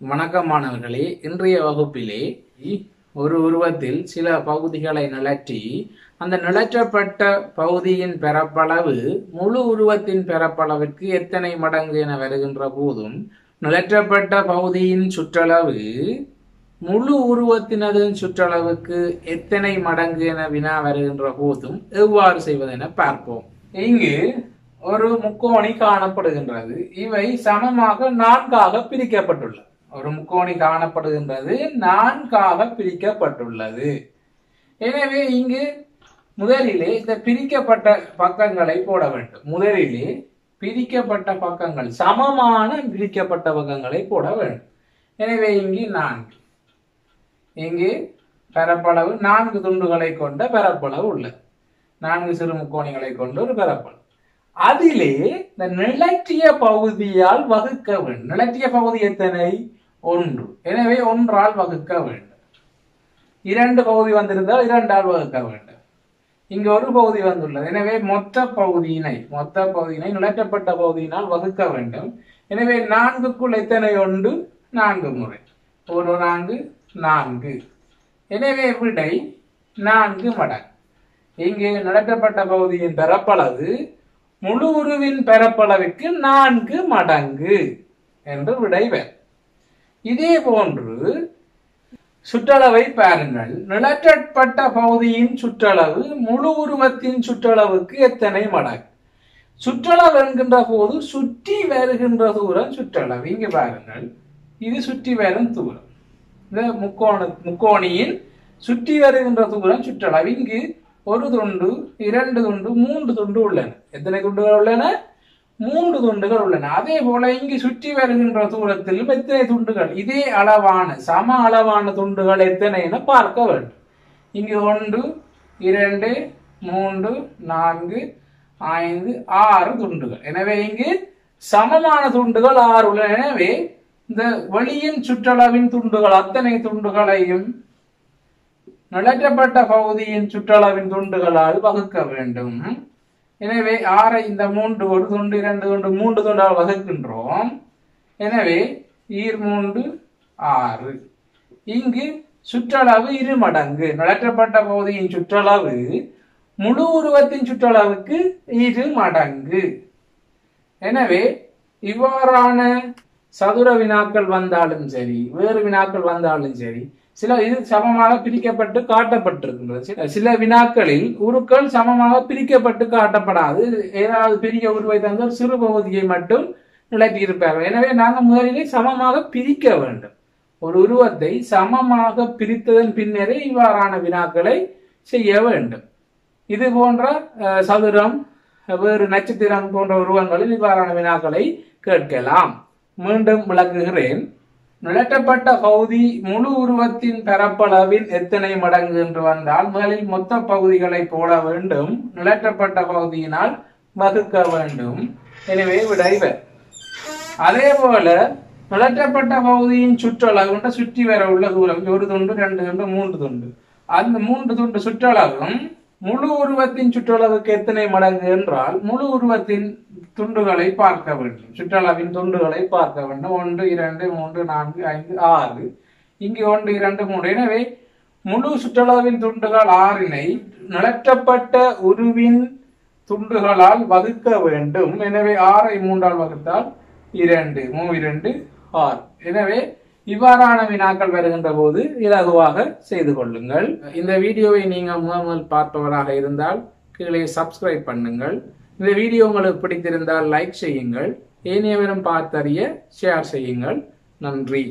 வணக்கம் மாணவர்களே இன்றைய வகுப்பிலே ஒரு உருவத்தில் சில பகுதிகளை நிலற்றி அந்த நிலற்றப்பட்ட பகுதியின் பரப்பளவு முழு உருவத்தின் பரப்பளவிற்கு எத்தனை மடங்கு என வருகின்ற போதும் நிலற்றப்பட்ட பகுதியின் சுற்றளவு முழு உருவத்தினது சுற்றளவுக்கு எத்தனை மடங்கு என வினா வருகின்ற போதும் எவ்வாறு செய்வதென பார்ப்போம். இங்கு ஒரு முக்கோணி காணப்படுகின்றது. இவை சமமாக நான்காக பிரிக்கப்பட்டுள்ளது. ஒரு முக்கோணி காணப்படுகின்றது. நான்காக பிரிக்கப்பட்டுள்ளது. எனவே இங்கு முதலிலே இந்த பிரிக்கப்பட்ட பக்கங்களை போட வேண்டும். முதலிலே பிரிக்கப்பட்ட பக்கங்கள் சமமான பிரிக்கப்பட்ட பக்கங்களை போட வேண்டும். எனவே இங்கு நான்கு. இங்கு பரப்பளவு நான்கு துண்டுகளை கொண்ட பரப்பளவு உள்ளது. நான்கு சிறு முக்கோணிகளை கொண்ட ஒரு பரப்பளவு அதிலே இந்த நிலற்றிய பகுதியால் வகுக்க வேண்டும். நிலற்றிய பகுதி எத்தனை? ஒன்று. எனவே ஒன்றால் வகுக்க வேண்டும். இரண்டு பகுதி வந்திருந்தால் இரண்டால் வகுக்க வேண்டும். இங்கு ஒரு பகுதி வந்துள்ளது. எனவே மொத்த பகுதியினை மொத்த பகுதியினை நிலற்றப்பட்ட பகுதியினால் வகுக்க வேண்டும். எனவே நான்குக்குள் எத்தனை? ஒன்று. நான்கு முறை. ஒரு நான்கு நான்கு. எனவே விடை நான்கு மடங்கு. இங்கு நடத்தப்பட்ட பகுதியின் பரப்பளவு முழு உருவின் பரப்பளவுக்கு நான்கு மடங்கு என்று விடைவர் இதே போன்று சுற்றளவை பாருங்கள். நிலற்றப்பட்ட பகுதியின் சுற்றளவு முழு உருவத்தின் சுற்றளவுக்கு எத்தனை மடங்கு? சுற்றளவு என்கின்ற போது சுற்றி வருகின்ற தூரம் சுற்றளவு. இங்கு பாருங்கள். இது சுற்றி வரும் தூரம். இந்த முக்கோண முக்கோணியின் சுற்றி வருகின்ற தூரம் சுற்றளவு. இங்கு ஒரு துண்டு இரண்டு துண்டு மூன்று துண்டு உள்ளன. எத்தனை துண்டுகள் உள்ளன? மூன்று துண்டுகள் உள்ளன. அதே போல இங்கு சுற்றி வருகின்ற தூரத்திலும் எத்தனை துண்டுகள்? இதே அளவான சம அளவான துண்டுகள் எத்தனை என பார்க்க வேண்டும். இங்கு ஒன்று இரண்டு மூன்று நான்கு ஐந்து ஆறு துண்டுகள். எனவே இங்கு சமமான துண்டுகள் ஆறு உள்ளன. எனவே இந்த வெளியின் சுற்றளவின் துண்டுகள் அத்தனை துண்டுகளையும் நிலற்றப்பட்ட பகுதியின் சுற்றளவின் துண்டுகளால் வகுக்க வேண்டும். எனவே ஆறை இந்த மூன்று ஒரு துண்டு இரண்டு துண்டு மூன்று துண்டால் வகுக்கின்றோம். எனவே ஈர் மூன்று ஆறு. இங்கு சுற்றளவு இரு மடங்கு. நிலற்றப்பட்ட பகுதியின் சுற்றளவு முழு உருவத்தின் சுற்றளவுக்கு இரு மடங்கு. எனவே இவ்வாறான சதுர வினாக்கள் வந்தாலும் சரி வேறு வினாக்கள் வந்தாலும் சரி சில இது சமமாக பிரிக்கப்பட்டு காட்டப்பட்டிருக்கின்றது. சில- சில வினாக்களில் உருக்கள் சமமாக பிரிக்கப்பட்டு காட்டப்படாது. ஏதாவது பெரிய உருவை தந்தால் சிறு பகுதியை மட்டும் நிலட்டியிருப்பார்கள் எனவே நாங்கள் முதலிலே சமமாக பிரிக்க வேண்டும். ஒரு உருவத்தை சமமாக பிரித்ததன் பின்னரே இவ்வாறான வினாக்களை செய்ய வேண்டும். இது போன்ற அஹ், சதுரம் வேறு நட்சத்திரம் போன்ற உருவங்களில் இவ்வாறான வினாக்களை கேட்கலாம். மீண்டும் விளக்குகிறேன். நிலட்டப்பட்ட பகுதி முழு உருவத்தின் பரப்பளவின் எத்தனை மடங்கு என்று வந்தால் முதலில் மொத்த பகுதிகளை போட வேண்டும். நிலட்டப்பட்ட பகுதியினால் வகுக்க வேண்டும். எனவே விடைவர் அதே போல நிலற்றப்பட்ட பகுதியின் சுற்றளவு சுற்றி வர உள்ள தூரம் ஒரு துண்டு ரெண்டு துண்டு மூன்று துண்டு. அந்த மூன்று துண்டு சுற்றளவும் முழு உருவத்தின் சுற்றளவுக்கு எத்தனை மடங்கு என்றால் முழு உருவத்தின் துண்டுகளை பார்க்க வேண்டும். சுற்றளவின் துண்டுகளை பார்க்க வேண்டும். ஒன்று இரண்டு மூன்று நான்கு ஐந்து ஆறு. இங்கு ஒன்று இரண்டு மூன்று. எனவே முழு சுற்றளவின் துண்டுகள் ஆறினை நிலற்றப்பட்ட உருவின் துண்டுகளால் வகுக்க வேண்டும். எனவே ஆறை மூன்றால் வகுத்தால் இரண்டு மூ இரண்டு ஆறு. எனவே இவ்வாறான வினாக்கள் வருகின்ற போது இலகுவாக செய்து கொள்ளுங்கள். இந்த வீடியோவை நீங்கள் முதல் முதல் பார்ப்பவராக இருந்தால் கீழே சப்ஸ்கிரைப் பண்ணுங்கள். இந்த வீடியோ உங்களுக்கு பிடித்திருந்தால் லைக் செய்யுங்கள். ஏனையவரும் பார்த்தறிய ஷேர் செய்யுங்கள். நன்றி.